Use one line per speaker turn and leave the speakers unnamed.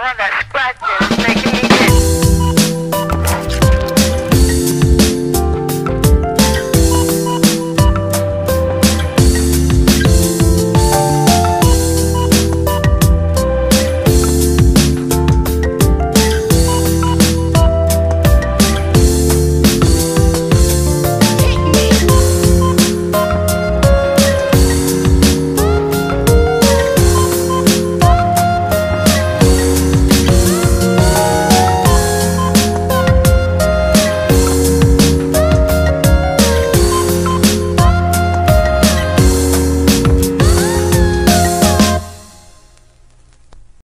Boy, that scratching is making me